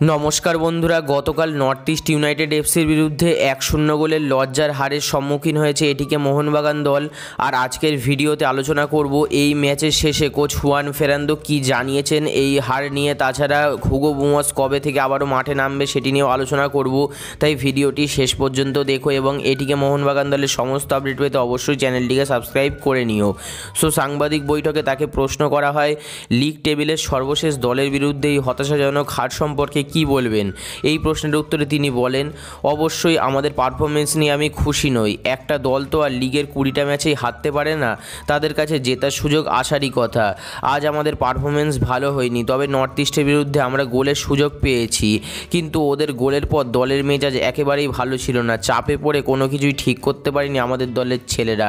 নমস্কার বন্ধুরা, গতকাল নর্থ ইস্ট ইউনাইটেড এফসির বিরুদ্ধে এক শূন্য গোলের লজ্জার হারের সম্মুখীন হয়েছে এটিকে মোহনবাগান দল। আর আজকের ভিডিওতে আলোচনা করব এই ম্যাচের শেষে কোচ হুয়ান ফেরান্দো কি জানিয়েছেন এই হার নিয়ে। তাছাড়া হুগো বুমস কবে থেকে আবারও মাঠে নামবে সেটি নিয়েও আলোচনা করব। তাই ভিডিওটি শেষ পর্যন্ত দেখো এবং এটিকে মোহনবাগান দলের সমস্ত আপডেট পেতে অবশ্যই চ্যানেলটিকে সাবস্ক্রাইব করে নিও। সো সাংবাদিক বৈঠকে তাকে প্রশ্ন করা হয়, লিগ টেবিলের সর্বশেষ দলের বিরুদ্ধে এই হতাশাজনক হার সম্পর্কে কি বলবেন? এই প্রশ্নের উত্তরে তিনি বলেন, অবশ্যই আমাদের পারফরমেন্স নিয়ে আমি খুশি নই। একটা দল তো আর লিগের কুড়িটা ম্যাচেই হারতে পারে না। তাদের কাছে জেতার সুযোগ আসারই কথা। আজ আমাদের পারফরমেন্স ভালো হয়নি, তবে নর্থ ইস্টের বিরুদ্ধে আমরা গোলের সুযোগ পেয়েছি। কিন্তু ওদের গোলের পর দলের মেজাজ একেবারেই ভালো ছিল না। চাপে পড়ে কোনো কিছুই ঠিক করতে পারিনি আমাদের দলের ছেলেরা।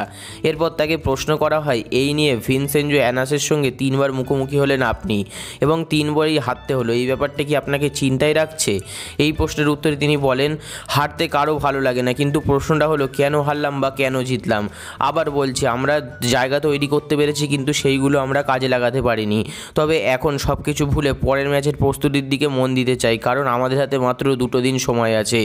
এরপর তাকে প্রশ্ন করা হয়, এই নিয়ে ভিনসেঞ্জো অ্যানাসের সঙ্গে তিনবার মুখোমুখি হলেন আপনি এবং তিনবারই হারতে হলো। এই ব্যাপারটা কি আপনাকে চিন্তায় রাখছে? এই প্রশ্নের উত্তরে তিনি বলেন, হারতে কারও ভালো লাগে না। কিন্তু প্রশ্নটা হলো, কেন হারলাম বা কেন জিতলাম? আবার বলছি, আমরা জায়গা তৈরি করতে পেরেছি, কিন্তু সেইগুলো আমরা কাজে লাগাতে পারিনি। তবে এখন সব কিছু ভুলে পরের ম্যাচের প্রস্তুতির দিকে মন দিতে চাই, কারণ আমাদের হাতে মাত্র দুটো দিন সময় আছে।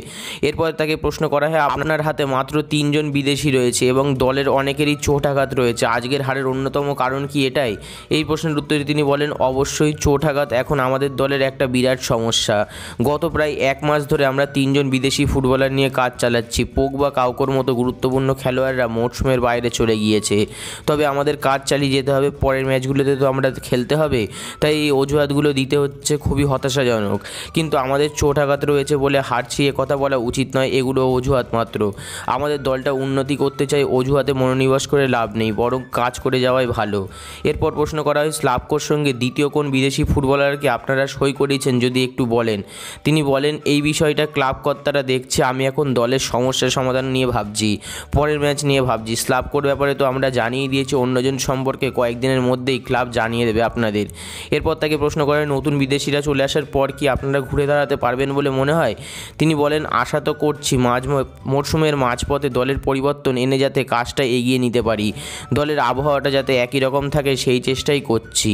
এরপর তাকে প্রশ্ন করা হয়, আপনার হাতে মাত্র তিনজন বিদেশি রয়েছে এবং দলের অনেকেরই চোট আঘাত রয়েছে। আজকের হারের অন্যতম কারণ কি এটাই? এই প্রশ্নের উত্তরে তিনি বলেন, অবশ্যই চোট আঘাত এখন আমাদের দলের একটা বিরাট সমস্যা। গত প্রায় এক মাস ধরে আমরা তিনজন বিদেশি ফুটবলার নিয়ে কাজ চালাচ্ছি। পোক বা কাউকোর মতো গুরুত্বপূর্ণ খেলোয়াড়রা মরশুমের বাইরে চলে গিয়েছে। তবে আমাদের কাজ চালিয়ে যেতে হবে, পরের ম্যাচগুলোতে তো আমরা খেলতে হবে। তাই এই অজুহাতগুলো দিতে হচ্ছে খুবই হতাশাজনক। কিন্তু আমাদের চোট আঘাত রয়েছে বলে হারছি এ কথা বলা উচিত নয়, এগুলো অজুহাত মাত্র। আমাদের দলটা উন্নতি করতে চাই, অজুহাতে মনোনিবেশ করে লাভ নেই, বরং কাজ করে যাওয়াই ভালো। এরপর প্রশ্ন করা হয়, স্লাভকোর সঙ্গে দ্বিতীয় কোন বিদেশি ফুটবলারকে আপনারা সই করিয়েছেন যদি একটু বলেন। তিনি বলেন, এই বিষয়টা ক্লাব কর্তারা দেখছে, আমি এখন দলের সমস্যার সমাধান নিয়ে ভাবছি, পরের ম্যাচ নিয়ে ভাবছি। স্লাভকোর ব্যাপারে তো আমরা জানিয়ে দিয়েছি, অন্যজন সম্পর্কে কয়েকদিনের মধ্যেই ক্লাব জানিয়ে দেবে আপনাদের। এরপর তাকে প্রশ্ন করেন, নতুন বিদেশিরা চলে আসার পর কি আপনারা ঘুরে দাঁড়াতে পারবেন বলে মনে হয়? তিনি বলেন, আশা তো করছি, মাঝ মরশুমের মাঝপথে দলের পরিবর্তন এনে যাতে কাজটা এগিয়ে নিতে পারি। দলের আবহাওয়াটা যাতে একই রকম থাকে, সেই চেষ্টাই করছি।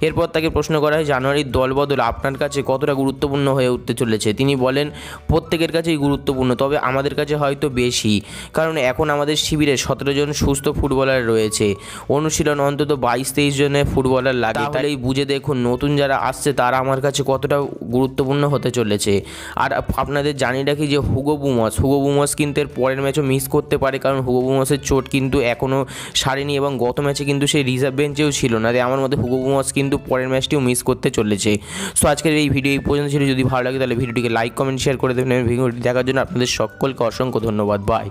এরপর তাকে প্রশ্ন করা হয়, জানুয়ারির দলবদল আপনার কাছে কতটা গুরুত্বপূর্ণ? হয়ে উঠতে চলেছে। তিনি বলেন প্রত্যেকের কাছেই গুরুত্বপূর্ণ তবে আমাদের কাছে হয়তো বেশি। কারণ এখন আমাদের শিবিরে সতেরো জন সুস্থ ফুটবলার রয়েছে। অনুশীলন অন্তত বাইশ তেইশ জনের ফুটবলার লাগে। তাহলেই বুঝে দেখুন নতুন যারা আসছে তারা আমার কাছে কতটা গুরুত্বপূর্ণ হতে চলেছে। আর আপনাদের জানি রাখি যে হুগো বুমস হুগো বুমস কিন্তু এর পরের ম্যাচও মিস করতে পারে। কারণ হুগো বুমসের চোট কিন্তু এখনও সারেনি এবং গত ম্যাচে কিন্তু সেই রিজার্ভ বেঞ্চেও ছিল না। তাই আমার মধ্যে হুগো বুমস কিন্তু পরের ম্যাচটিও মিস করতে চলেছে। সো আজকের এই ভিডিও এই পর্যন্ত ছিল যদি ভালো লাগে তাহলে ভিডিওটিকে লাইক কমেন্ট শেয়ার করে দেবেন। ভিডিওটি দেখার জন্য আপনাদের সকলকে অসংখ্য ধন্যবাদ। বাই